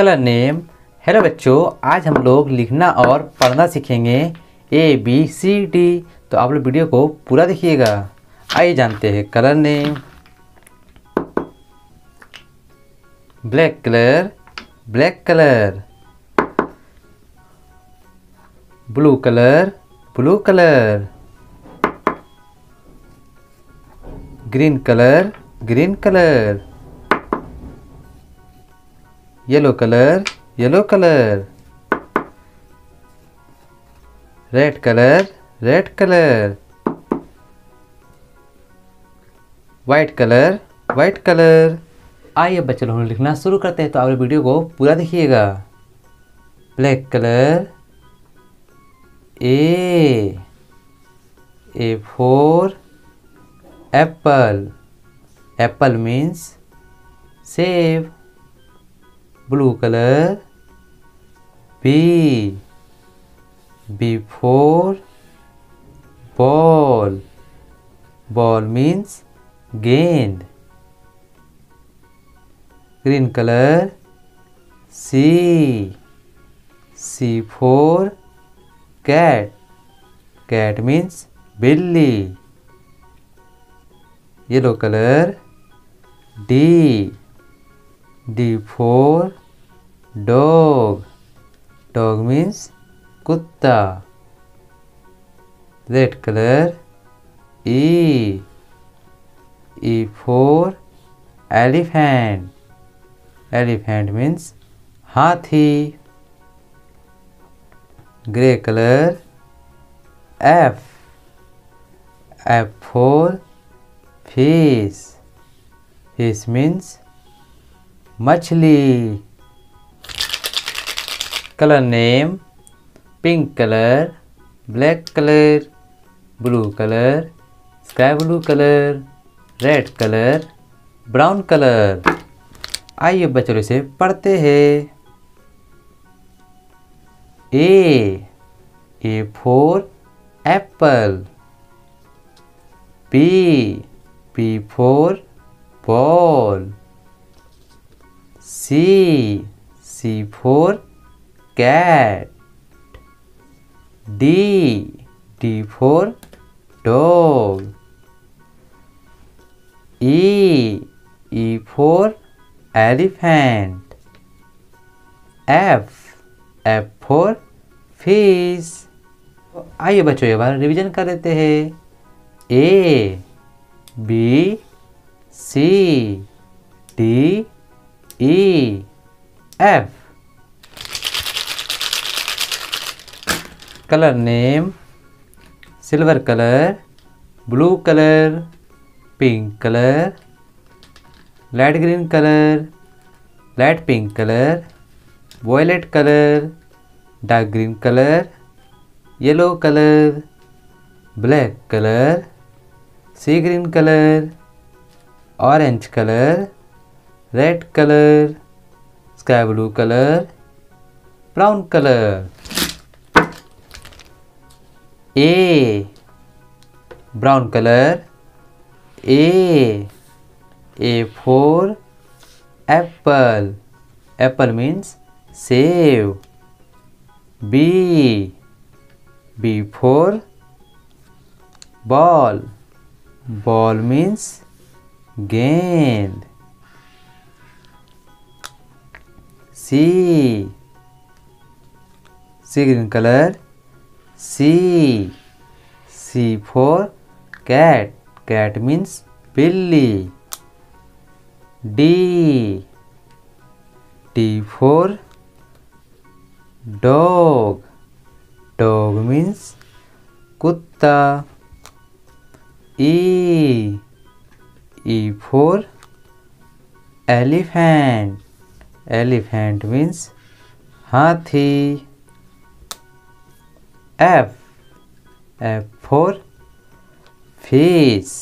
Colour name hello बच्चों, आज हम लोग लिखना और पढ़ना सीखेंगे ए बी सी डी तो आप लोग वीडियो को पूरा देखिएगा। आइए जानते हैं colour name black colour black colour blue colour blue colour green colour green colour yellow colour yellow colour red colour red colour white colour white colour आइए बच्चे लोग लिखना शुरू करते हैं तो आप वीडियो को पूरा देखिएगा। Black colour A A for apple apple means सेब blue color B B for ball ball means gained green color C C for cat cat means billy yellow color D D for dog dog means kutta red color e e for elephant elephant means hathi gray color f f for fish fish means machli color name pink color black color blue color sky blue color red colour brown colour आइए बच्चों इसे पढ़ते हैं A A for apple P P for ball C C for cat D D for dog E E for elephant F F for fish आइए बच्चों एक बार revision कर लेते हैं A B C D E F color name silver color blue color pink color light green color light pink color violet color dark green color yellow color black color sea green color orange color red color sky blue color brown color A. Brown color. A. A for apple. Apple means save. B. B for ball. Ball means gained. C. C green color C. C for cat. Cat means Billy. D. D for dog. Dog means kutta. E. E for elephant. Elephant means hathi. F F for fish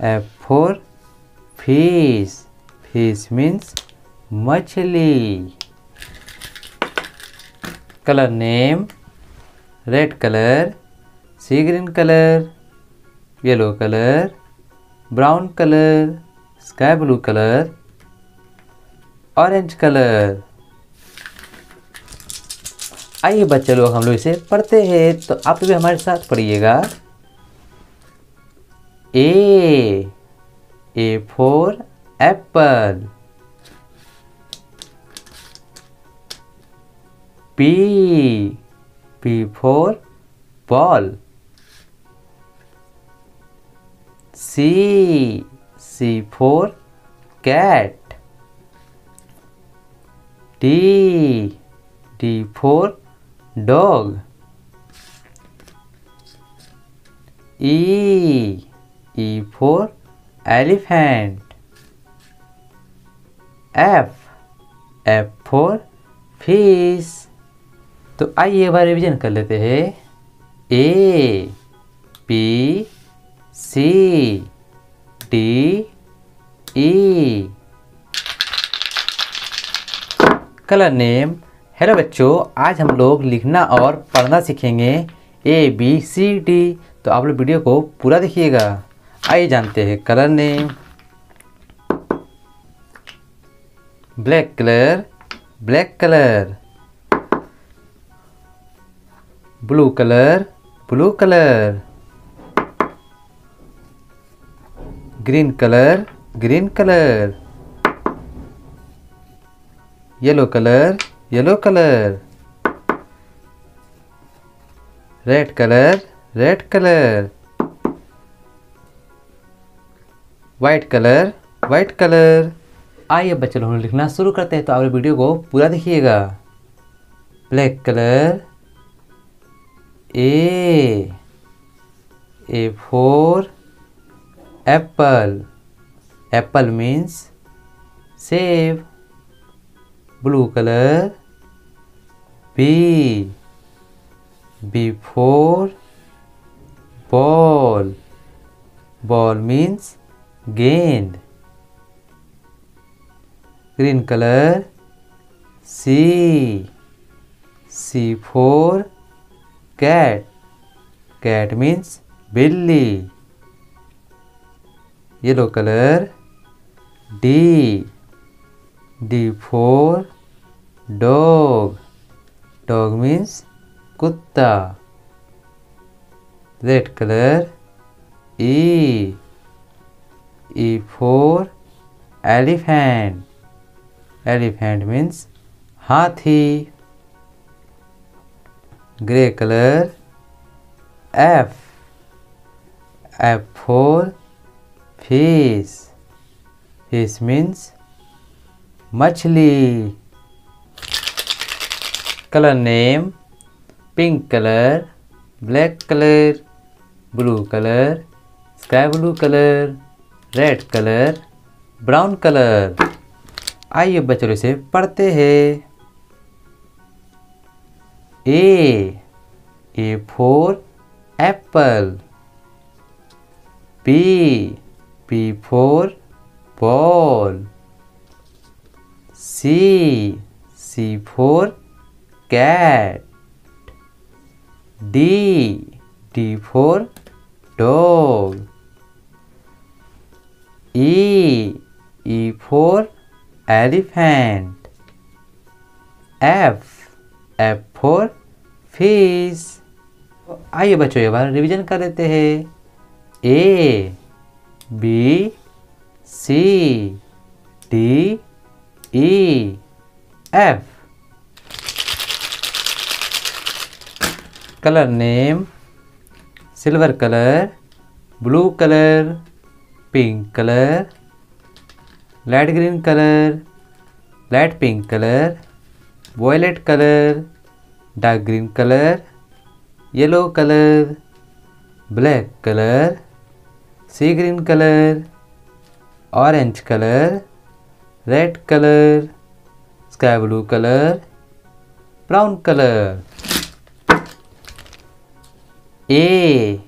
F for fish fish means machli color name red color sea green color yellow color brown color sky blue color orange color आइए बच्चे लोग, हम लोग इसे पढ़ते हैं। तो आप भी हमारे साथ पढ़िएगा। A A for apple. P P for ball C C for cat D D for dog E E for elephant F F for fish तो आइए एक बार रिविजन कर लेते हैं। A P C, D, E. Colour name hello बच्चों, आज हम लोग लिखना और पढ़ना सीखेंगे ए बी सी डी तो आप लोग वीडियो को पूरा देखिएगा। आइए जानते हैं colour name. Black colour black colour blue colour blue colour green colour green colour yellow colour yellow colour red colour red colour white colour white colour आइए बच्चे लोग लिखना शुरू करते हैं तो आप वीडियो को पूरा देखिएगा। Black colour A A for apple apple means save. Blue color b before ball ball means gained green color c c for cat cat means billy yellow color D D for dog. Dog means कुत्ता। Red colour E. E for elephant. Elephant means हाथी। Grey colour F. F for fish. Fish means मछली। Colour name pink colour black colour blue colour sky blue colour red colour brown colour आइए बच्चों से पढ़ते हैं। A A for apple B B for ball C C for cat D D for dog E E for elephant F F for fish आइए बच्चों, एक बार revision कर लेते हैं। A B C D E F color name silver color blue color pink color light green color light pink color violet color dark green color yellow color black color sea green color orange color red color sky blue color brown color a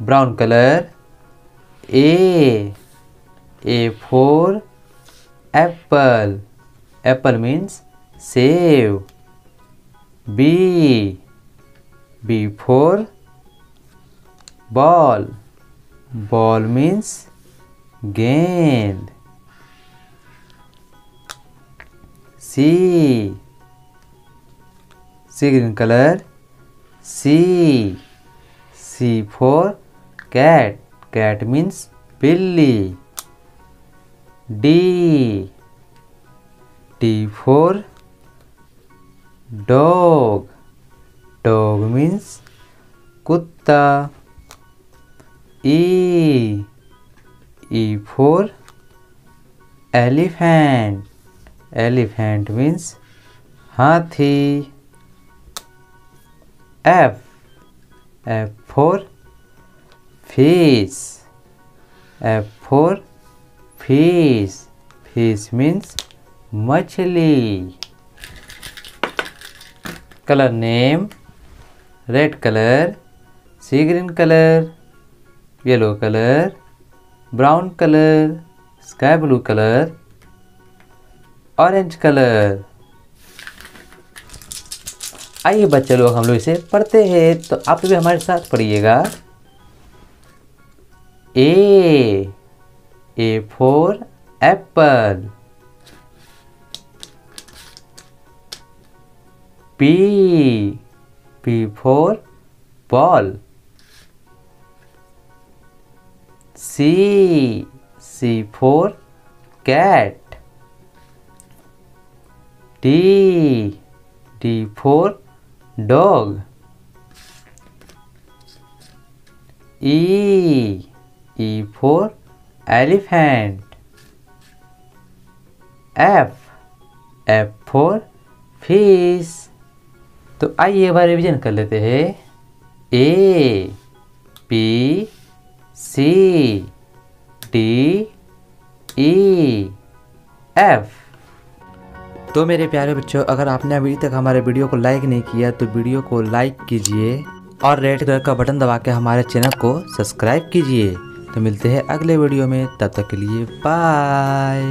brown color a a for apple apple means save b b for ball ball means gained C. C green colour C C for cat cat means बिल्ली. D D for dog dog means कुत्ता. E E for elephant elephant means हाथी। F F for fish F for fish fish means मछली। Colour name, red colour, C green colour, yellow colour, brown colour, sky blue colour. Orange colour आइए बच्चे लोग, हम लोग इसे पढ़ते हैं। तो आप भी हमारे साथ पढ़िएगा। A A for apple B B for ball C C for cat. D. D for dog. E. E for elephant. F. F for fish. तो आइए एक बार रिविजन कर लेते हैं A B C D E F तो मेरे प्यारे बच्चों, अगर आपने अभी तक हमारे वीडियो को लाइक नहीं किया तो वीडियो को लाइक कीजिए और रेड कलर का बटन दबा के हमारे चैनल को सब्सक्राइब कीजिए। तो मिलते हैं अगले वीडियो में, तब तक के लिए बाय